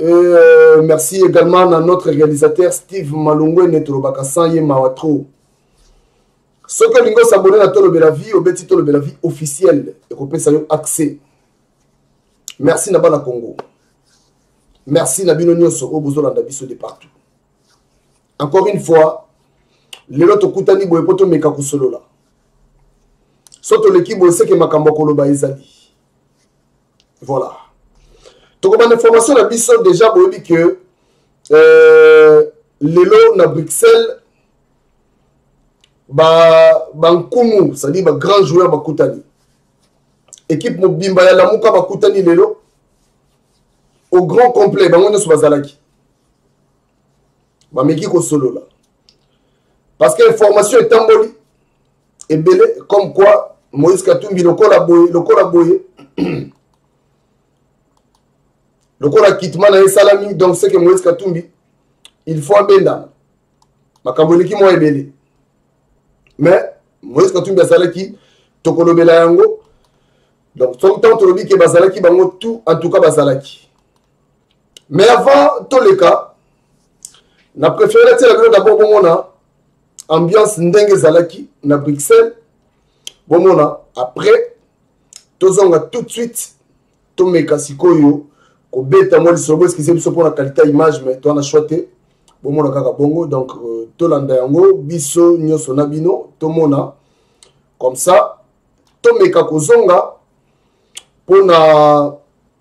Euh, merci également na notre réalisateur Steve Malungwene tolobaka sans ye mawa trop soki olingi osabone na tolobela vie obeti tolobela vie officielle ekopesa yo accès merci na bana congo merci na bino nyonso oyo bozolanda biso de partout encore une fois lelo tokutani boye mpo tomeka kosolola so toleki boye seke makambo ya koloba ezali voilà tokobanda information na biso déjà boyebi que euh, lelo na bruxelles bankumu ba c'est-à-dire bagrand joueur bakutani équipe mobimba ya lamuka bakutani lelo au grand complet bango nyonso bazalaki bameki kosolola parce que information etamboli ebele comme quoi moïse katumbi lokola boye lokola boye lokola kitima na ye esalami donc seke moïse katumbi il faut abendana makambo eleki mwa ebele mais moïse katumbi azalaki tokolobela yango donc soki ntango tolobi ke bazalaki bango tout en tout cas bazalaki mais avant toleka na préféré atiela bino d'abord bomona ambiance ndenge ezalaki na bruxelles bomona après tozonga tout de suite tomeka sikoyo kobeta mwa lisolo boeskise biso mpona kalite ya image mais toana shoi te bomona kaka bongo donc euh, tolanda yango biso nyonso na bino tomona comme ça tomeka kozonga mpona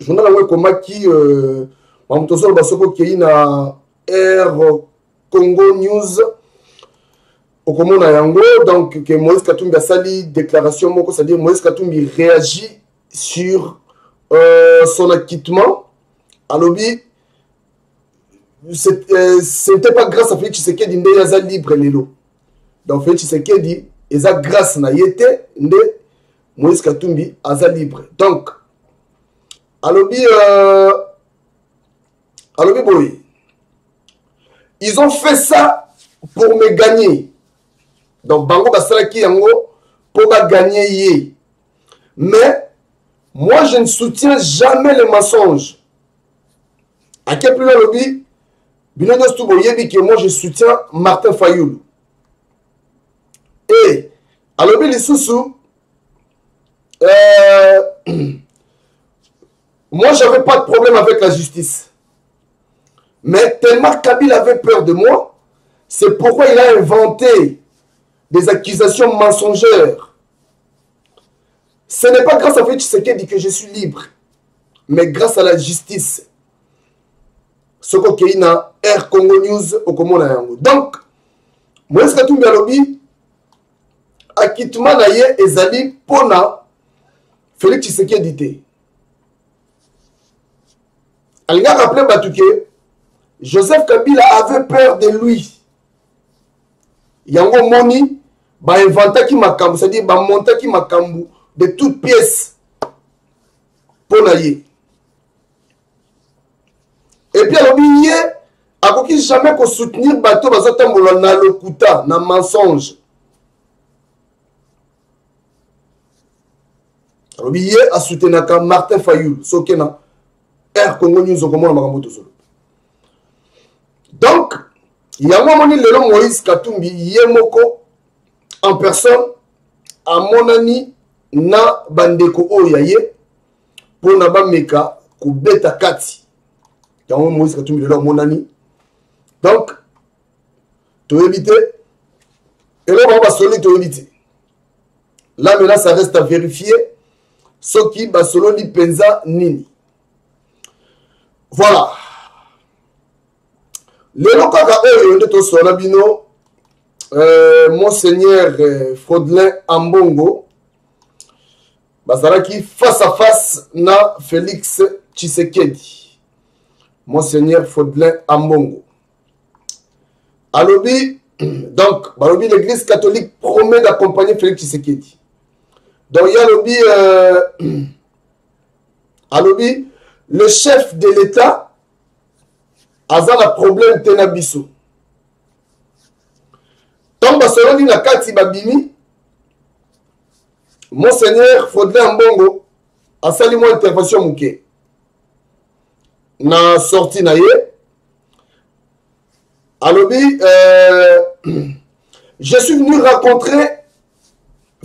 journal yango ekomaki euh, mamu tozoloba soki okei na air congo news okomona yango donc ke moïse katumbi asali déclaration moko c'est à dire moïse katumbi réagit sur euh, son acquittement alobi euh, ce n'était pas grâce à félix tshisekedi nde ye aza libre lelo donc félix tshisekedi eza grâce na ye te nde moïse katumbi aza libre donc alobi euh, alobi boye ils ont fait ça pour me gagner donc bango basalaki yango mpo baganye ye mais moi je ne soutiens jamais le mensonge ake plus loin alobi bino nyonso tu boyebi ke moi je soutiens martin fayulu e alobi lisusu euh, moi j'avais pas de problème avec la justice Mais tellement Kabila avait peur de moi, c'est pourquoi il a inventé des accusations mensongères. Ce n'est pas grâce à Félix Tshisekedi que je suis libre, mais grâce à la justice. Ce qu'on a Air Congo News au Komona Yango. Donc, moise katumbi alobi akitima na ye ezali mpo na félix tshisekedi te alinga rappeler bato ke joseph kabila avait peur de lui yango omoni bainventaki makambo c'est-à-dire bamontaki makambo de toute pièce mpo na ye epuis alobi ye akoki jamais kosoutenir bato bazotambola na lokuta na mensonge alobi ye asoutenaka martin fayul soki na air congo news okomona makambo tozoloba donc yango amoni lelo moïse katumbi ye moko en personne amonani na bandeko oyo ya ye mpo na bameka kobeta kati yango moïse katumbi lelo amonani donc toyebi te eloko yango basololi toyebi te là maintenant ça reste à vérifier soki basololi mpenza nini voilà lelo kaka oyo nde tosola bino euh, monseigneur euh, frodlin ambongo bazalaki face à face na Felix Tshisekedi Monseigneur Faudlin Ambongo alobi donc balobi l'église catholique promet d'accompagner Felix Tshisekedi donc ye alobi euh, alobi le chef de l'État aza na problème te na biso ntango basololi na kati babimi monseigneur faudlin ambongo asali mwa intervention moke na sorti na ye alobi euh, je suis venu rencontrer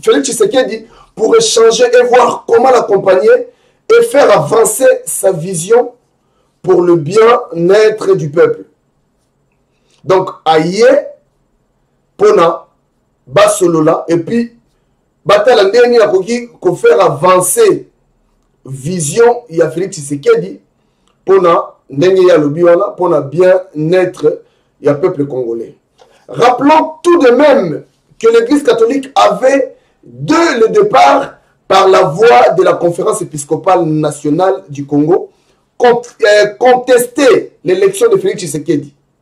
félix tshisekedi pour échanger et voir comment l'accompagner et faire avancer sa vision pour le bien-être du peuple donc aye mpona basolola et puis batala ndenge nini akoki kofaire avancer vision ya félix tshisekedi mpona ndenge ye alobi wana mpona bien être ya peuple congolais rappelons tout de même que l'église catholique avait dès le départ par la voix de la conférence épiscopale nationale du congo euh, contesté l'élection de félix tshisekedi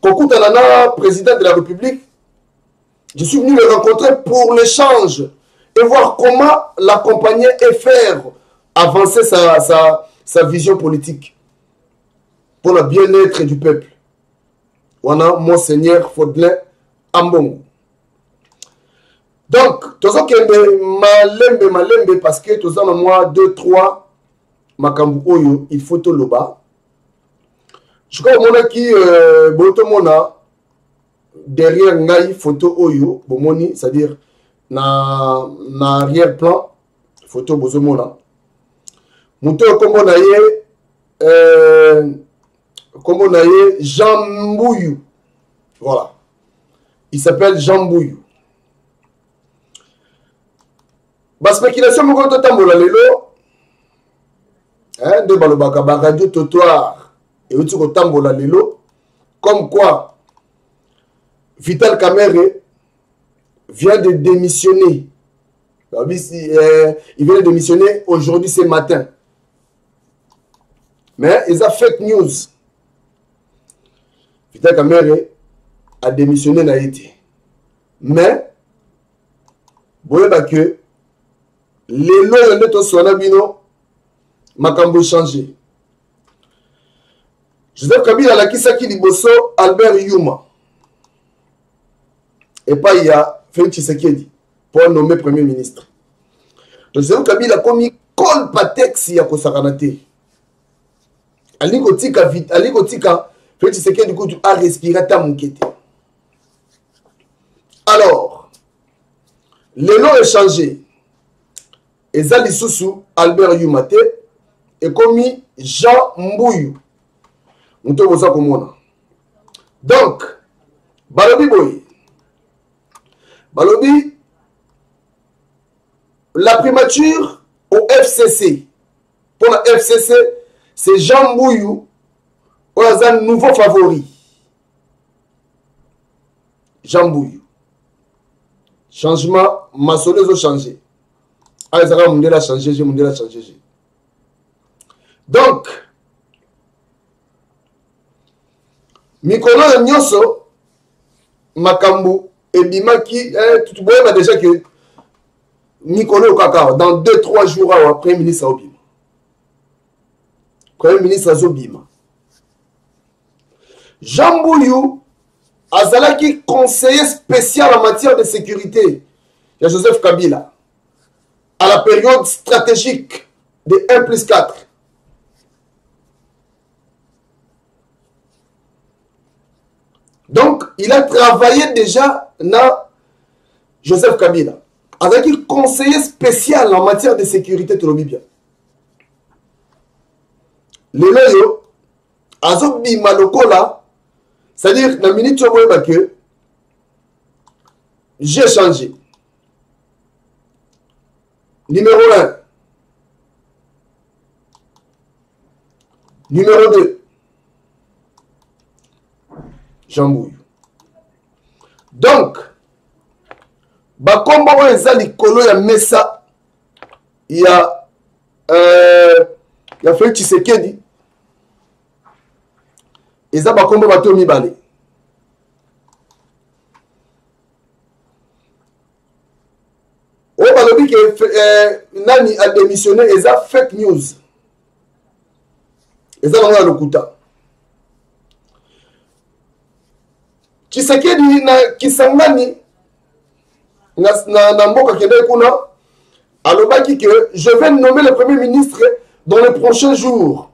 kokutana na président de la république je suis venu le rencontrer pour l'échange et voir comment l'accompagner et faire avancer sa, sa, sa vision politique pour le bien-être du peuple wana monseigneur faudelin ambongo donc tozokende malembe malembe parce que toza na mwa 2 3 makambo oyo il faut toloba sikoyo omonaki euh, botomona derrière ngai photo oyo bomoni c'est-à-dire na, na arrière plan photo bozomona moto oyo nkombo na ye euh, nkombo na ye jean mbuyu voilà il s'appelle jean mbuyu baspéculation moko totambola lelo eh, nde balobaka baradio totoire euti kotambola lelo comme quoi vital kamere vient de démissionner euh, il vient de démissionner aujourd'hui ce matin mais eza fake news vital kamere a démissionné na ye te mais boyeba que lelo oyo nde toswana bino makambo echange joseph kabila alakisaki liboso albert yuma epai ya felix tshisekedi mpo anome premier ministre joseph kabila akomi colpatex ya kosakana te alingi kotika alingi kotika felix tshisekedi kutu arespire ata moke te alors lelo echange eza lisusu albert yuma te ekomi jean mbuyu moto oyo boza komona donc balobi boye balobi la primature au fcc mpo na fcc c'est jean mbuyu oyo aza nouveau favori jean mbuyu changement masolo ezo change awa eza kaka mondele achange je mondele achange je donc mikolo oyo nyonso makambo ebimaki eh, boyeba déjà ke mikolo oyo kaka awa dans deux trois jours awa premier ministre aobima premier ministre azobima jean mbuyu azalaki conseiller spécial en matière de sécurité ya joseph kabila à la période stratégique de 1 plus 4 donc il a travaillé déjà na joseph kabila azalaki conseiller spécial en matière de sécurité tolobi bien lelo oyo azobima lokola c'est-à-dire na minute oyo boyeba que j'ai changé numéro 1 numéro 2 jambouyu donc bakombo oyo eza likolo ya mesa ya euh, ya felix tshisekedi eza bakombo bato mibale oyo balobi ke eh, nani adémissionne eza fake news eza nango ya lokuta tshisekedi na kisangani na, na, na mboka kende kuna alobaki que je vais nommer le premier ministre dans les prochains jours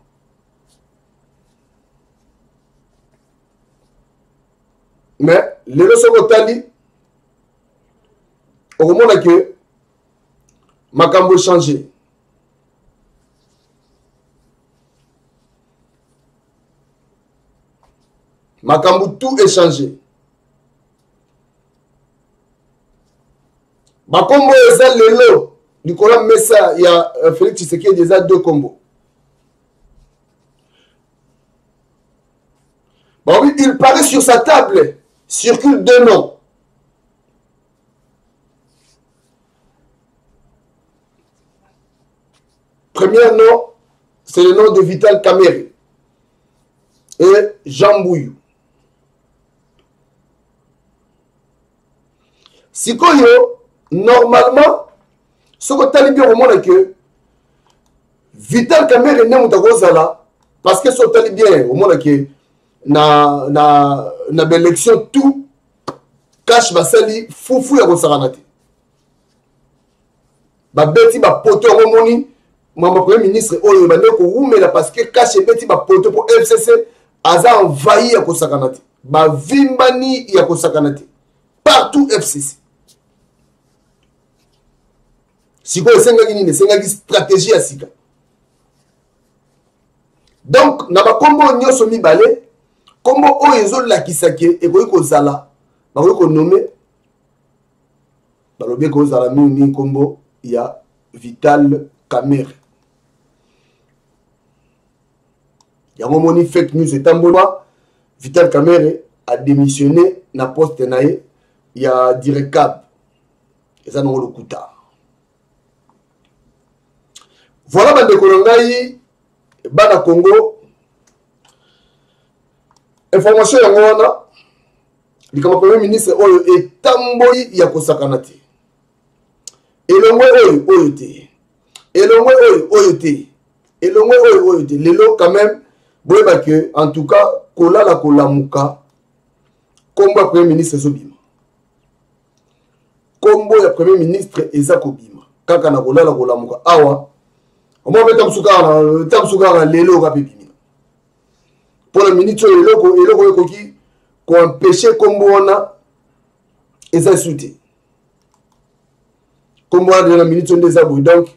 mais lelo soki otali okomona que makambo echange makambo tout echange bakombo oyo eza lelo likolo ya mesa ya euh, félix tshisekedi eza deux kombo baobi il paraît sur sa table circule deux noms premier nom c'est le nom de vital kamere et jean bouillou sikoyo normalement soki otali bien okomona ke vital kamere nde moto akozala parce que soki otali bien omona ke na, na, na baélection tout cash basali fufu ya kosakana te babeti bapoto yango omoni mama premier ministre oyo ebandi kowumela parce que kashe ebeti bapoto mpo fcc aza envahi ya kosakana te bavimbani ya kosakana te partout fcc sikoyo esengaki nini esengaki stratégie ya sika donc na bakombo nyonso mibale kombo oyo ezolakisa ke ekoki kozala bakoki konome balobi ekozala mingi mingi nkombo ya vital kamere yango omoni fake news etambolwa vital kamere adémissionné na poste na ye ya direcab eza nango lokuta voilà bandeko na ngai bana congo information yango wana likambo ya premier ministre oyo etamboli ya kosakana te elongwe oyo oyo te elongwe oyo oyo te elongwe oyo oyo te lelo quand même boyeba ke en tout cas kolala kolamuka nkombo ya premier ministre ezobima nkombo ya premier ministre eza kobima kaka na kolala kolamuka awa omwa mpe ntango mosusu kaka lelo kaka mpe bimi mpo na miniti oyo eloko eloko oyo ekoki koempeshe nkombo wana eza esu te nkombo wana deja na miniti oyo nde eza boye donc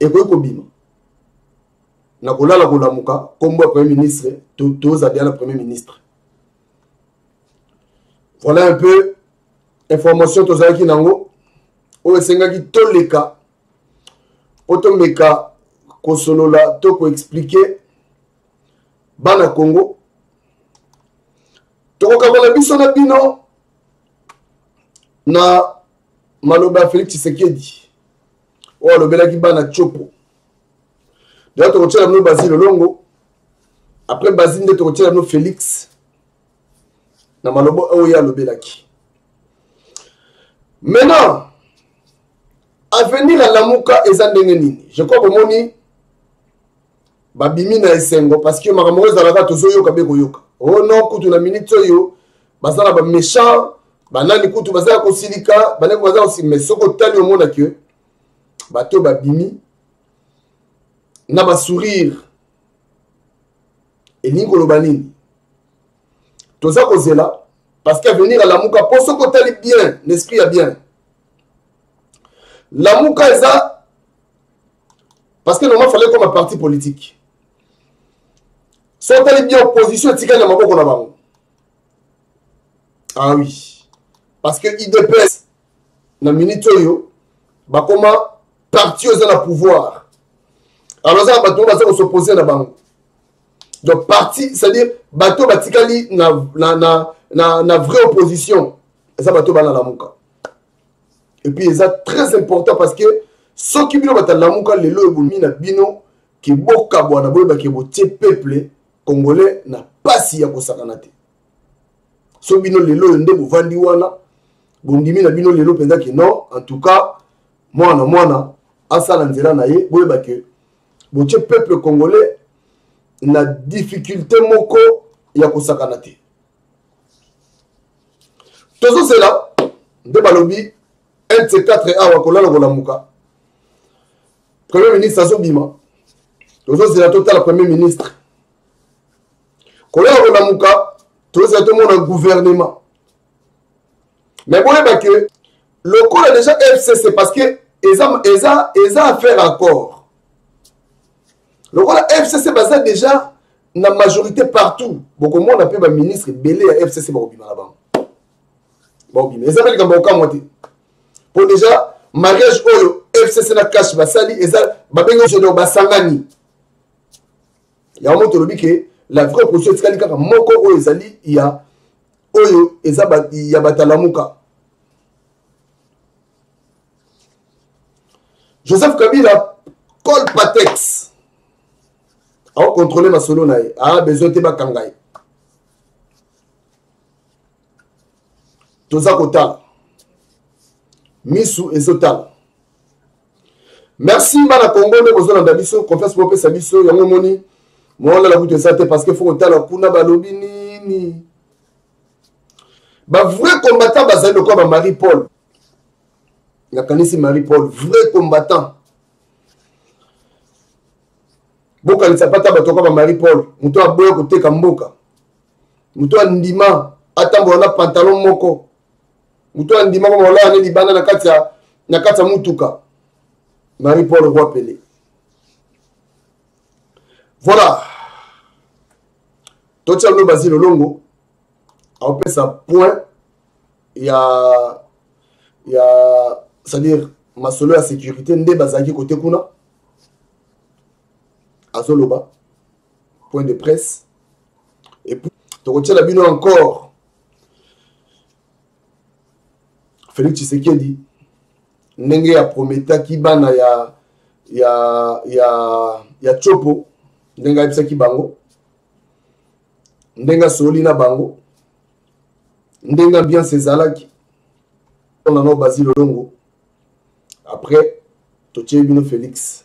ekoki kobima na kolala kolamuka nkombo ya premier ministre toza deja na premier ministre voilà un peu information tozalaki nango oyo esengaki toleka mpo tomeka kosolola to koexplike bana congo tokokabola biso na bino na maloba ya felix tshisekedi oyo alobelaki bana copo deya tokotyela bino bazi lolongo après bazi nde tokotyela bino felix na maloba oyo ye alobelaki maintenant avenir ya lamuka eza ndenge nini je crois bomoni babimi na esengo parce que makambo oyo ezalaka tozoyoka be koyoka o oh non kutu na minute oyo baza na baméchant banani kutu baza ya kosilika banani baza kosilika mais soki otali omona ke bato babimi na basourire elingi koloba nini toza kozela parce que avenir alamuka mpo soki otali bien na esprit ya bien lamuka eza parce que normalement fallait koma parti politique so otali bien opposition etikali na maboko na bango ah oui parce que idps na minute oyo bakoma parti oyo eza na pouvoir alors aza na bato oyo baza kosopose na bango donc parti c'est-à-dire bato oyo batikali na, na, na, na, na vraie opposition eza bato oyo balalamuka epuis eza très important parce que soki bino batalamuka lelo oyo bomi na bino kebokabwana boyebake botie peuple congolais na mpasi ya kosakana te so bino lelo oyo nde bovandi wana bondimi na bino lelo mpenza ke non en tout cas mwana na mwana asala nzela na ye boyeba ke botie peuple congolais na difficulté moko ya kosakana te tozozela nde balobi un de ces quatre awa kolala kolamuka premier ministre azobima tozozela totala premier ministre koyaka kolamuka tozala tomona gouvernement mais boyeba ke lokola déjà fcc parce que eza, eza, eza affaire accord lokola fcc baza déjà na majorité partout bokomona mpe baministre ebele ya fcc bakobima na bango bakobima eza mpe likambo kokamwa te mpo déjà mariage oyo fcc na cash basali eza babengi donc basangani yango mo tolobi ke la vraie opposition etikali kaka moko oyo ezali ya oyo eza ba, ya batalamuka joseph kabila col patex aokontrole masolo na ye aa besoin te bakanga ye toza kotala misu ezotala merci bana congo nde bozolanda biso confiance bopesa biso yango omoni moolala kutu eza te parce que fo kotala kuna balobi nini bavrai combattant bazali lokola ba marie paul nakanisi marie paul vrai combattant bokanisa pata bato lokola ba marie paul moto aboya koteka mboka moto andima atambola na pantalon moko moto oyo andimaka maolala ne libanda na kati ya na kati ya motuka marie paul roi pele voilà totia bino bazili olongo aopesa point ya ya c'est-à-dire masolo ya sécurité nde bazalaki kote kuna azoloba point de presse epuis tokotiela bino encore Felix Tshisekedi ndenge ya prometaki bana ya ya ya ya chopo ndenge ayebisaki bango ndenge asololi na bango ndenge ambiance ezalaki mpona nao bazi lolongo après totyei bino félix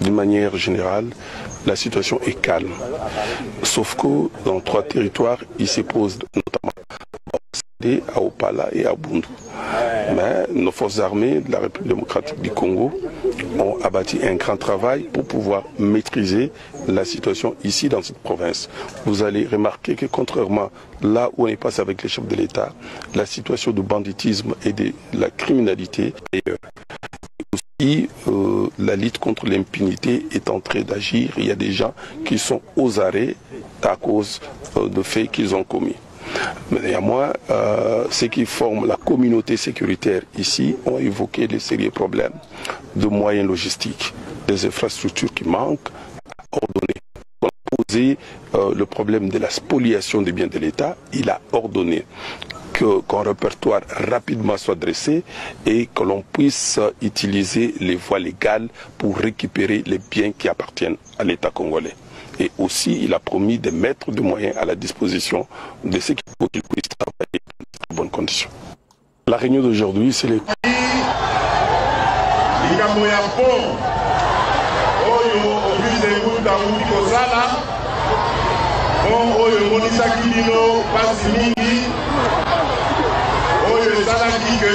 D'une manière générale, la situation est calme. Sauf que dans trois territoires, il se pose notamment à Opala et à Bundu. Mais nos forces armées de la République démocratique du Congo ont abattu un grand travail pour pouvoir maîtriser la situation ici dans cette province, vous allez remarquer que contrairement là où on est passé avec les chefs de l'État, la situation du banditisme et de la criminalité et euh, aussi euh, la lutte contre l'impunité est en train d'agir. Il y a des gens qui sont aux arrêts à cause euh, de faits qu'ils ont commis. Mais néanmoins, ceux qui forment la communauté sécuritaire ici ont évoqué les sérieux problèmes de moyens logistiques, des infrastructures qui manquent, euh, le problème de la spoliation des biens de l'État, il a ordonné qu'un répertoire rapidement soit dressé et que l'on puisse utiliser les voies légales pour récupérer les biens qui appartiennent à l'État congolais. Et aussi, il a promis de mettre des moyens à la disposition de ceux qui qu'ils puissent travailler dans de bonnes conditions. La réunion d'aujourd'hui, c'est le... likambo ya pont oyo office de route awuti kosala pont oyo emonisaki bino mpasi mingi oyo esalaki ke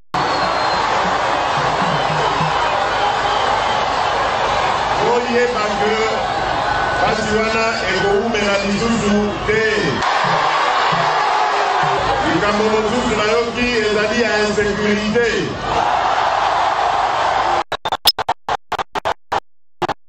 boyeba ke pasi wana ekowumela lisusu te likambo mosusu nayoki ezali ya insécurité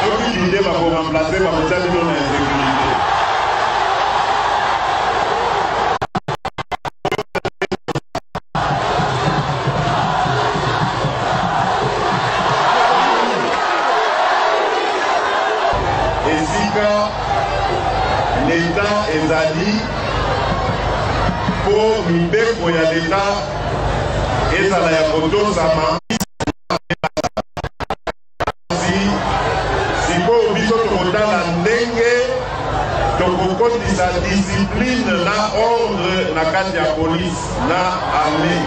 soki binde bakoremplace bakotya bino na insécurité esika leta ezali mpo mibeko ya leta ezala ya kotosama sikoyo biso tokotala ndenge tokokotisa discipline na ordre na kati ya polise na armée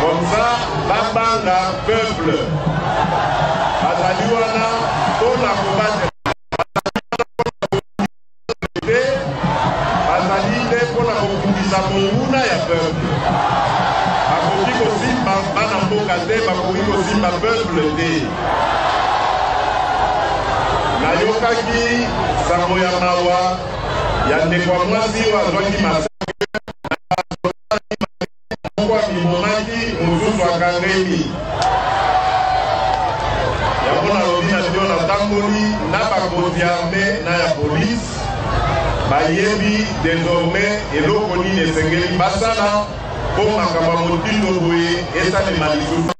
comme ça babanga peuple bazali wana mpo na kobate te bazali nde mpo na kokundisa monguna ya peuple bakoki kosimba bana mboka te bakoki kosimba peuple te nayokaki sango ya mawa ya ndeko ya mwasi oyo azwaki masa moko amibomaki mosusu akangemi yango nalobi na bino natamboli na bakonzi ya arme na ya polise bayebi désormais eloko nini esengeli basala mpo makambo ya motindo boye esalema lisusu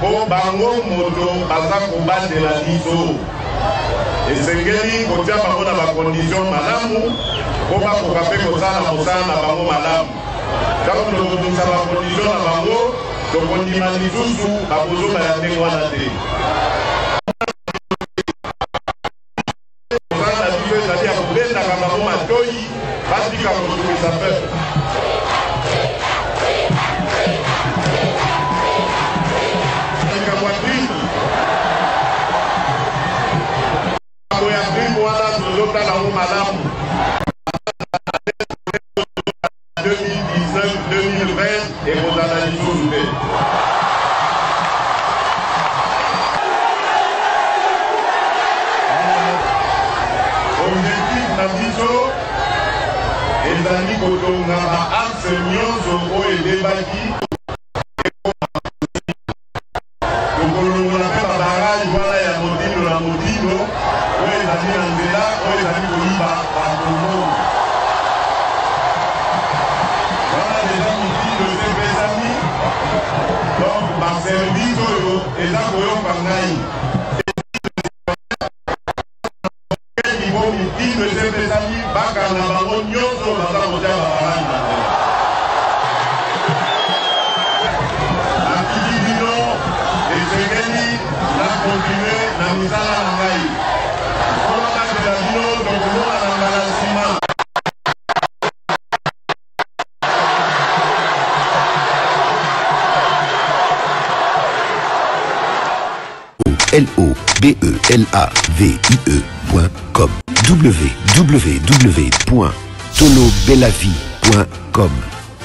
mpo bango moto baza kobatela biso esengeli kotia bango na bakondisio malamu mpo bakoka mpe kosala mosala na bango malamu ntango tokobongisa bakondisio na bango tokondima lisusu bakozonga ya ndenge wana te Programme na bino ezali ya kobendaka bango matoyi batika kosukisa peuple. Tala o malamu 2019-2020 ekozala lisusu te. Objectif na biso ezali kotonga ba axe nyonso oyo ebebaki Tokolongola mpe ba barrage wana ya motindo na motindo oyo ezali na nzela oyo ezali koyiba bakongo wana deja motindo esepesami donc baservice oyo eza koyoka ngai Bokeli bibo mitindo esi epesami bakanga bango nyonso baza kotya babalani na ngai. Natiki bino esengeli na kontinue na misala na ngai. L-O-B-E-L-A-V-I-E.com www.tolobelavie.com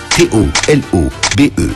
T-O-L-O-B-E